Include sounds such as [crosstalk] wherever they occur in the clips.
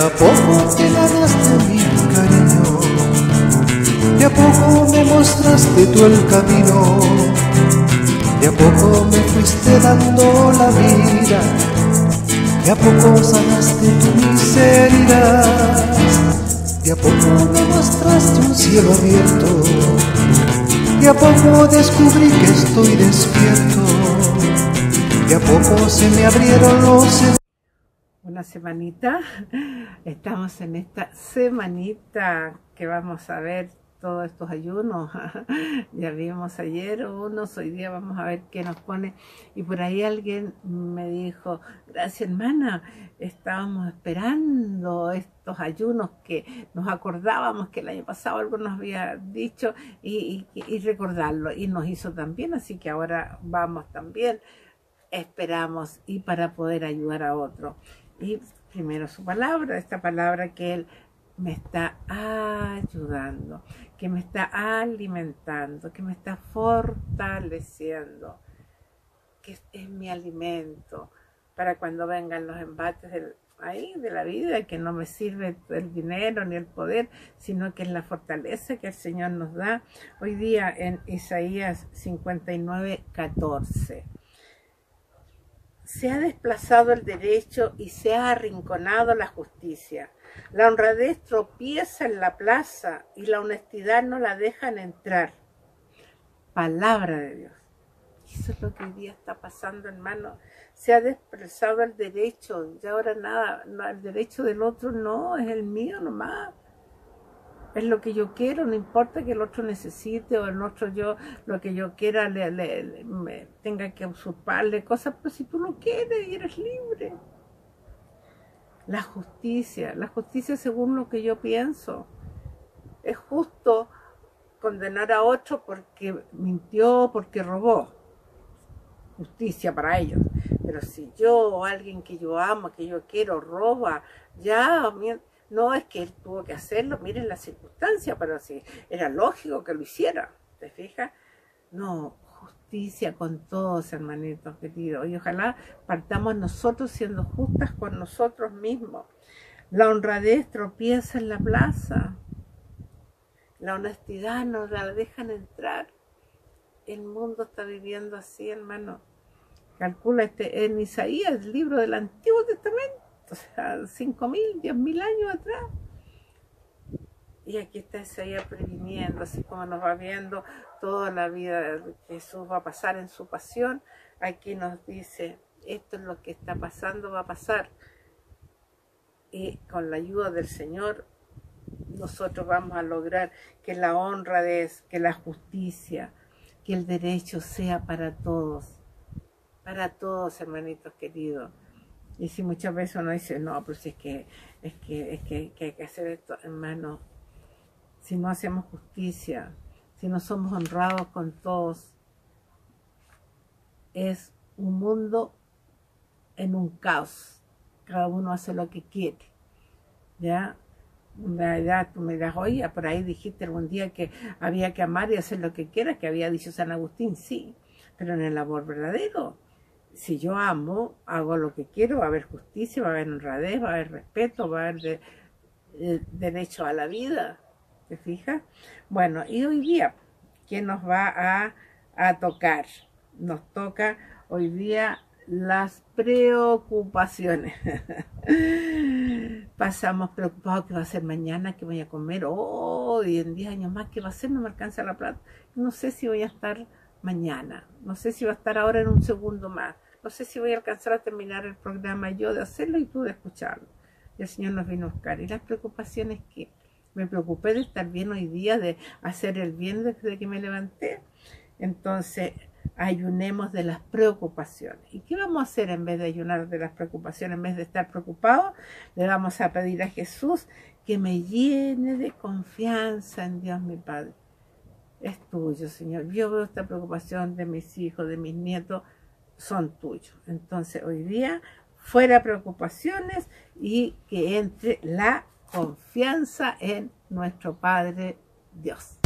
a poco te ganaste mi cariño, de a poco me mostraste tú el camino, de a poco me fuiste dando la vida, de a poco sanaste tu miseria, de a poco me mostraste un cielo abierto, de a poco descubrí que estoy despierto, de a poco se me abrieron los semanita. [laughs] Estamos en esta semanita que vamos a ver todos estos ayunos. [laughs] ya vimos ayer unos, hoy día vamos a ver qué nos pone. Y por ahí alguien me dijo, gracias hermana, estábamos esperando estos ayunos que nos acordábamos que el año pasado algo nos había dicho y, y recordarlo. Y nos hizo también, así que ahora vamos también esperamos y para poder ayudar a otro y primero su palabra, esta palabra que Él me está ayudando, que me está alimentando, que me está fortaleciendo, que es, mi alimento para cuando vengan los embates del, ahí de la vida, que no me sirve el dinero ni el poder, sino que es la fortaleza que el Señor nos da. Hoy día en Isaías 59, 14 se ha desplazado el derecho y se ha arrinconado la justicia. La honradez tropieza en la plaza y la honestidad no la dejan entrar. Palabra de Dios. Eso es lo que hoy día está pasando, hermano. Se ha desplazado el derecho y ahora nada, el derecho del otro no, es el mío nomás es lo que yo quiero, no importa que el otro necesite o el otro yo, lo que yo quiera, le, me tenga que usurparle cosas, pero si tú no quieres eres libre. La justicia, la justicia según lo que yo pienso. Es justo condenar a otro porque mintió, porque robó. Justicia para ellos. Pero si yo o alguien que yo amo, que yo quiero, roba, ya, no es que él tuvo que hacerlo, miren la circunstancia, pero si era lógico que lo hiciera, ¿te fijas? No, justicia con todos, hermanitos queridos, y ojalá partamos nosotros siendo justas con nosotros mismos. La honradez tropieza en la plaza, la honestidad no la dejan entrar. El mundo está viviendo así, hermano. Calcula este en Isaías, el libro del Antiguo Testamento o sea, 5.000, 10.000 años atrás. Y aquí está Isaías previniendo, así como nos va viendo toda la vida de Jesús va a pasar en su pasión. Aquí nos dice, esto es lo que está pasando, va a pasar. Y con la ayuda del Señor, nosotros vamos a lograr que la honra de que la justicia, que el derecho sea para todos, para todos, hermanitos queridos. Y si muchas veces uno dice, no, pues es que, es que, es que, hay que hacer esto, hermano, si no hacemos justicia, si no somos honrados con todos, es un mundo en un caos. Cada uno hace lo que quiere. ¿Ya? Ya tú me das, oye, por ahí dijiste algún día que había que amar y hacer lo que quieras, que había dicho San Agustín, sí, pero en el amor verdadero si yo amo, hago lo que quiero, va a haber justicia, va a haber honradez, va a haber respeto, va a haber derecho a la vida. ¿Te fijas? Bueno, y hoy día, ¿qué nos va a, tocar? Nos toca hoy día las preocupaciones. [laughs] Pasamos preocupados qué va a ser mañana, qué voy a comer, oh, y en 10 años más, qué va a ser, no me alcanza la plata. No sé si voy a estar mañana, no sé si va a estar ahora en un segundo más no sé si voy a alcanzar a terminar el programa yo de hacerlo y tú de escucharlo. Y el Señor nos vino a buscar. Y las preocupaciones que me preocupé de estar bien hoy día, de hacer el bien desde que me levanté. Entonces, ayunemos de las preocupaciones. ¿Y qué vamos a hacer en vez de ayunar de las preocupaciones? En vez de estar preocupados, le vamos a pedir a Jesús que me llene de confianza en Dios mi Padre. Es tuyo, Señor. Yo veo esta preocupación de mis hijos, de mis nietos son tuyos. Entonces hoy día fuera preocupaciones y que entre la confianza en nuestro Padre Dios.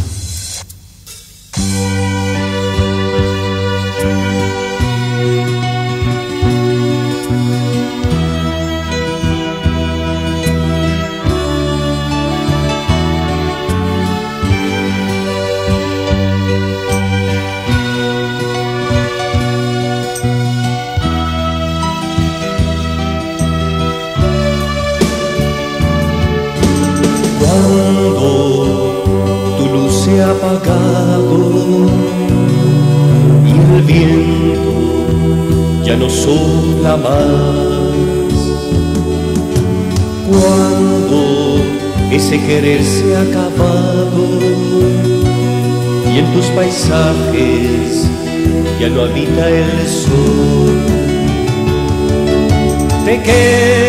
ya no sopla más. Cuando ese querer se ha acabado y en tus paisajes ya no habita el sol, te quedas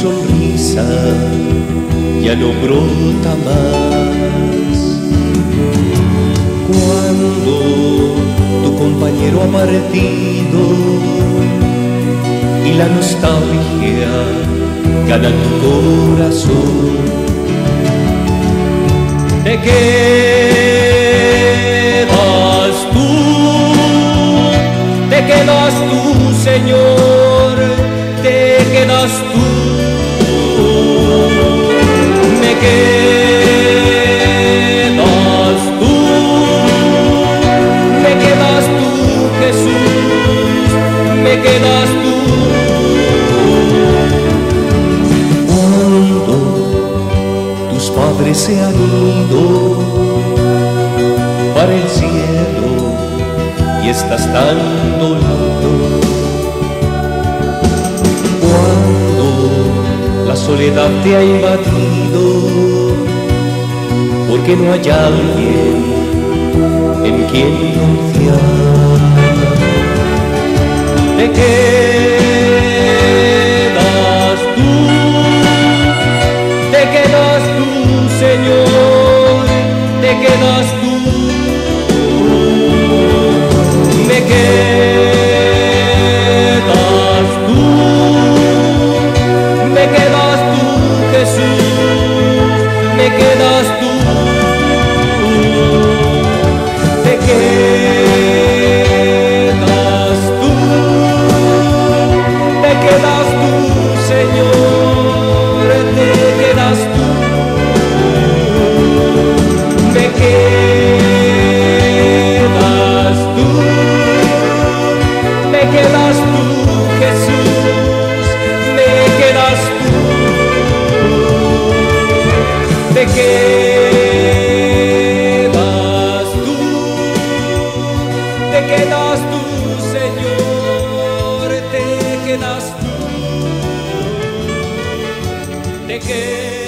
sonrisa ya no brota más. Cuando tu compañero ha partido y la nostalgia gana tu corazón. tan dolido. Cuando la soledad te ha invadido, porque no hay alguien en quien confiar. te quede.